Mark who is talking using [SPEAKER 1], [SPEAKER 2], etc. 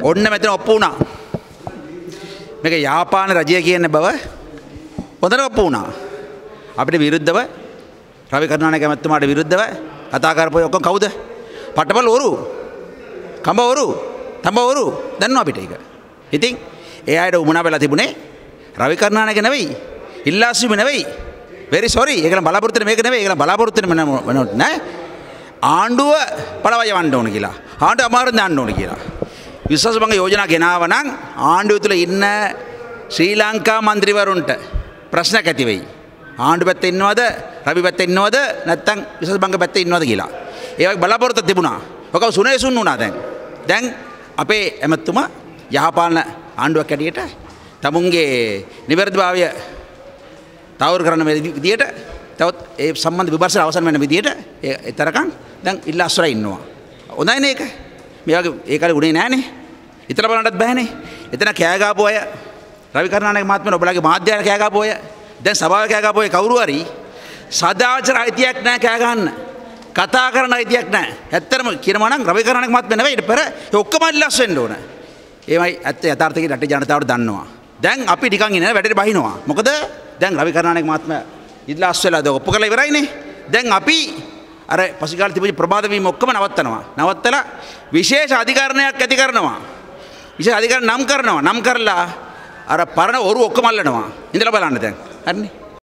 [SPEAKER 1] ඔන්න මෙතන ඔප්පු වුණා. මේක යාපාන රජය කියන බව හොඳට ඔප්පු වුණා. අපිට විරුද්ධව රවි කරුණානායක මැතිතුමාට විරුද්ධව කතා කරපු අය ඔක්කොම කවුද? පට්ටපල් වරු. කඹ වරු. තඹ වරු. දන්නවා අපිට ඒක. ඉතින් ඒ අයට උමනා වෙලා තිබුණේ රවි කරුණානායක නෙවෙයි. ඉල්ලාසුම නෙවෙයි. Very sorry. ඒකලා බලාපොරොත්තු වෙන මේක නෙවෙයි. ඒකලා බලාපොරොත්තු වෙන වෙනවට නෑ. ආණ්ඩුව පළවයවන්න ඕන කියලා. ආණ්ඩුව අමාරුවෙන් දාන්න ඕන කියලා. විශ්වාස භංග යෝජනා ගෙනාව නම් ආණ්ඩුව තුළ ඉන්න ශ්‍රී ලංකා මන්ත්‍රීවරුන්ට ප්‍රශ්නයක් ඇති වෙයි. ආණ්ඩු පැත්තේ ඉන්නවද රවි පැත්තේ ඉන්නවද නැත්නම් විශ්වාස භංග පැත්තේ ඉන්නවද කියලා. ඒ වගේ බලාපොරොත්තු තිබුණා. ඔක සුනේසුන් වුණා දැන්. දැන් අපේ ඇමතුමා යහපාලන ආණ්ඩුවක් ඇටියට තමුන්ගේ නිවැරදිභාවය තවරු කරන විදියට තවත් ඒ සම්බන්ධ විමර්ශන අවසන් වෙන විදියට එතරකම් දැන් ඉල්ලාස්වර ඉන්නවා. හොඳයිනේ ඒක. මේ වගේ ඒ කාලේ උනේ නෑනේ. හිතලා බලන්නත් බෑනේ. එතන කෑගාපු අය රවි කරුණානායක මහත්මයා ඔබලාගේ මාධ්‍යය කෑගාපු අය දැන් සභාව කෑගාපු අය කවුරු හරි සදාචාර අයිතියක් නෑ කෑ ගන්න. කතා කරන අයිතියක් නෑ. ඇත්තටම කියනවා නම් රවි කරුණානායක මහත්මයා නෙවෙයි ඊට පෙර ඒ ඔක්කොම ඉල්ලාස් වෙන්න ඕන. ඒවයි ඇත්ත යථාර්ථයේ රටේ ජනතාවට දන්නවා. දැන් අපි නිකන් ඉන්නේ වැඩට බහිනවා. මොකද දැන් රවි කරුණානායක මහත්මයා ඉල්ලාස් වෙලාද ඔප්පු කරලා ඉවරයිනේ. දැන් අපි අර පසුකාල තිබුණු ප්‍රමාද වීම ඔක්කොම නවත්තනවා. නවත්තලා විශේෂ අධිකරණයක් ඇති කරනවා. විශේෂ අධිකරණ නම් කරනවා. නම් කරලා අර පරණ ඔරු ඔක්කොම අල්ලනවා. ඉඳලා බලන්න දැන්. හරිනේ.